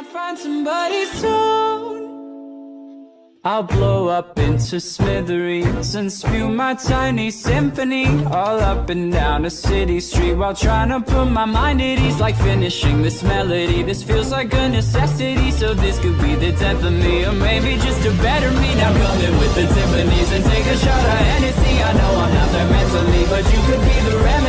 I'll find somebody soon. I'll blow up into smithereens and spew my tiny symphony all up and down a city street while trying to put my mind at ease like finishing this melody. This feels like a necessity, so this could be the death of me or maybe just a better me. Now come with the Tiffany's and take a shot of Hennessy. I know I'm not there mentally, but you could be the rest.